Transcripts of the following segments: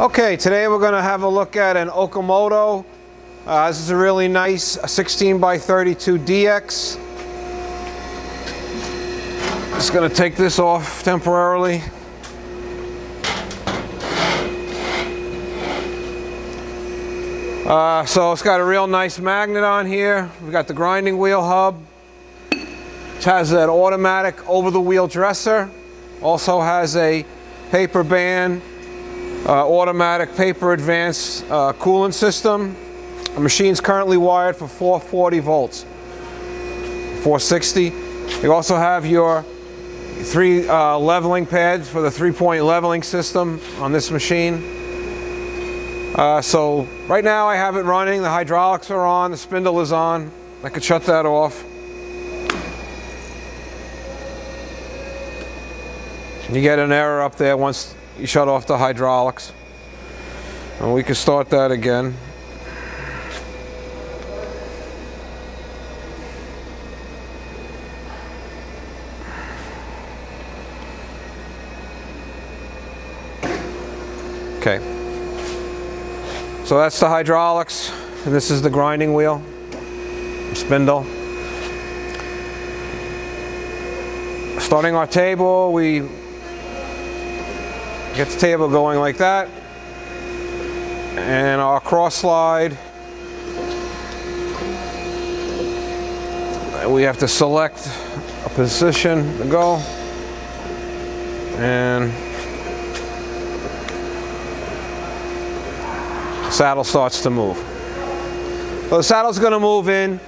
Okay, today we're going to have a look at an Okamoto. Uh, this is a really nice 16 by 32 DX. Just going to take this off temporarily. Uh, so it's got a real nice magnet on here. We've got the grinding wheel hub. It has an automatic over-the-wheel dresser. Also has a paper band, automatic paper advance uh, coolant system. The machine's currently wired for 440 volts, 460. You also have your three uh, leveling pads for the three-point leveling system on this machine. Uh, so right now I have it running, the hydraulics are on, the spindle is on. I could shut that off. You get an error up there once you shut off the hydraulics. And we can start that again. Okay. So that's the hydraulics, and this is the grinding wheel, spindle. Starting our table, we get the table going like that, and our cross slide, we have to select a position to go, and saddle starts to move. So the saddle's going to move in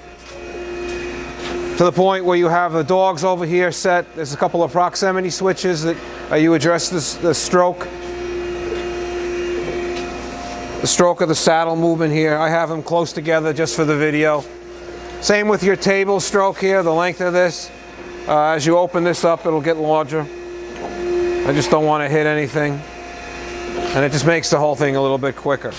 to the point where you have the dogs over here set. There's a couple of proximity switches that uh, you address this, the stroke. The stroke of the saddle movement here. I have them close together just for the video. Same with your table stroke here, the length of this. Uh, as you open this up, it'll get larger. I just don't want to hit anything. And it just makes the whole thing a little bit quicker.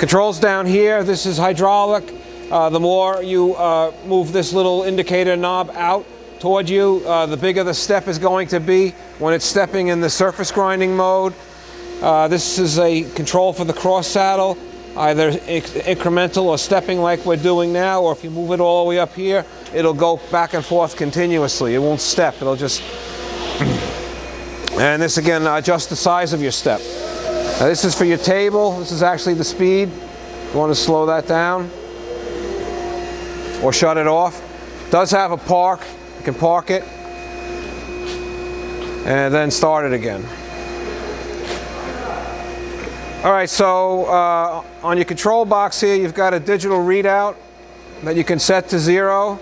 Controls down here, this is hydraulic. Uh, the more you uh, move this little indicator knob out toward you, uh, the bigger the step is going to be when it's stepping in the surface grinding mode. Uh, this is a control for the cross saddle, either incremental or stepping like we're doing now, or if you move it all the way up here, it'll go back and forth continuously. It won't step, it'll just... and this again adjust the size of your step. Now this is for your table. This is actually the speed. You want to slow that down or shut it off. It does have a park. You can park it and then start it again. All right, so uh, on your control box here, you've got a digital readout that you can set to zero.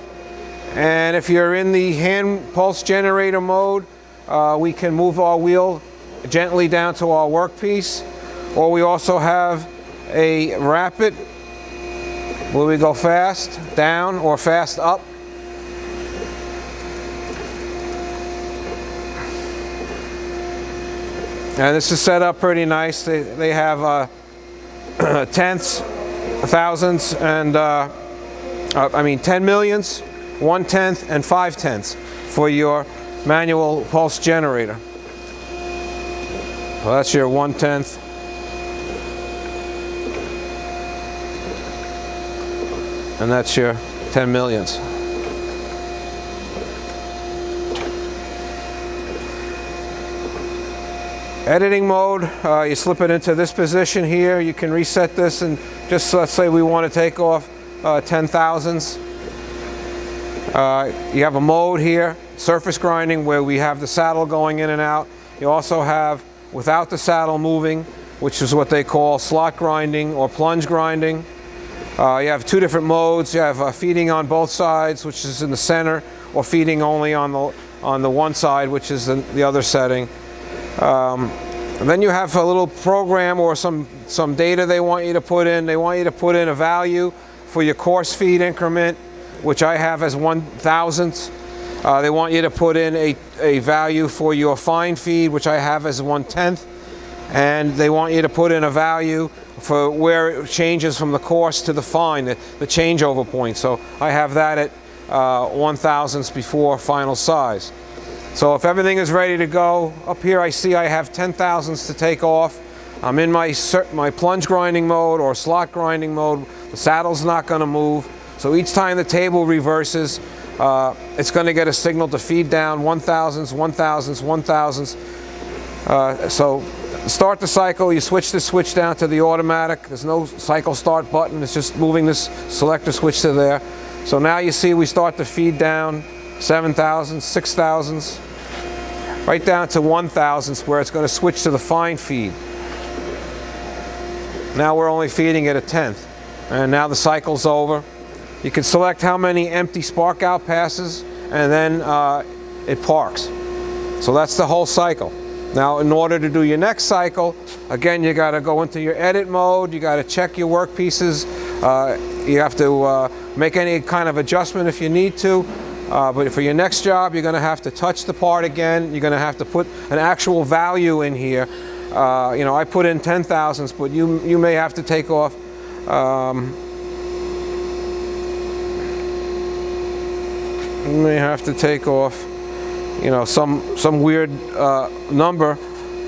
And if you're in the hand pulse generator mode, uh, we can move our wheel gently down to our workpiece. Or we also have a rapid where we go fast down or fast up. And this is set up pretty nice. They, they have uh, tenths, thousandths, and uh, uh, I mean 10 millions, one tenth, and five tenths for your manual pulse generator. Well, that's your one tenth. And that's your 10 millions. Editing mode, uh, you slip it into this position here. You can reset this and just let's say we want to take off uh, 10 thousandths. Uh, you have a mode here, surface grinding, where we have the saddle going in and out. You also have without the saddle moving, which is what they call slot grinding or plunge grinding. Uh, you have two different modes. You have uh, feeding on both sides, which is in the center, or feeding only on the on the one side, which is in the other setting. Um, then you have a little program or some some data they want you to put in. They want you to put in a value for your coarse feed increment, which I have as one thousandth. Uh, they want you to put in a, a value for your fine feed, which I have as one-tenth. And they want you to put in a value for where it changes from the coarse to the fine, the, the changeover point. So I have that at uh, one thousandths before final size. So if everything is ready to go, up here I see I have 10 thousandths to take off. I'm in my, my plunge grinding mode or slot grinding mode. The saddle's not going to move. So each time the table reverses, uh, it's going to get a signal to feed down 1000s, 1000s, 1000s. Uh, so start the cycle, you switch the switch down to the automatic. There's no cycle start button. It's just moving this selector switch to there. So now you see we start to feed down 7,000s, 6,000s, right down to 1,000s where it's going to switch to the fine feed. Now we're only feeding it a tenth. And now the cycle's over. You can select how many empty spark out passes and then uh, it parks. So that's the whole cycle. Now in order to do your next cycle, again you got to go into your edit mode, you got to check your work pieces, uh, you have to uh, make any kind of adjustment if you need to. Uh, but for your next job, you're going to have to touch the part again. You're going to have to put an actual value in here. Uh, you know, I put in 10 thousandths, but you, you may have to take off um, you may have to take off, you know, some some weird uh, number,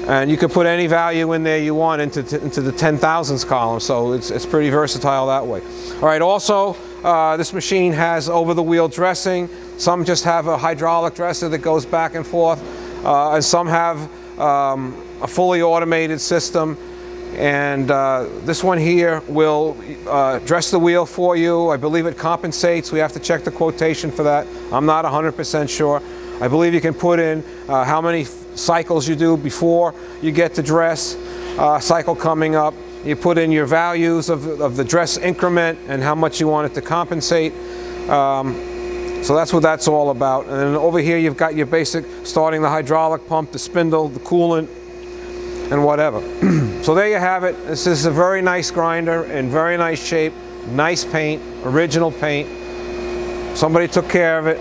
and you can put any value in there you want into into the ten thousandths column. So it's it's pretty versatile that way. All right. Also, uh, this machine has over-the-wheel dressing. Some just have a hydraulic dresser that goes back and forth, uh, and some have um, a fully automated system. And uh, this one here will uh, dress the wheel for you. I believe it compensates. We have to check the quotation for that. I'm not 100% sure. I believe you can put in uh, how many cycles you do before you get to dress, uh, cycle coming up. You put in your values of, of the dress increment and how much you want it to compensate. Um, so that's what that's all about. And over here you've got your basic starting the hydraulic pump, the spindle, the coolant, and whatever. so there you have it. This is a very nice grinder in very nice shape, nice paint, original paint. Somebody took care of it.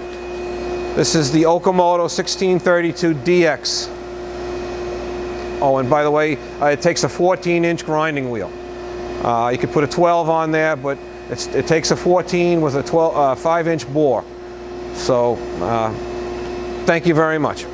This is the Okamoto 1632 DX. Oh, and by the way, uh, it takes a 14 inch grinding wheel. Uh, you could put a 12 on there, but it takes a 14 with a 12, uh, 5 inch bore. So, uh, thank you very much.